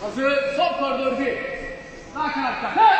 Hazır. Son koridor bir. Sağ kanatta. Hey!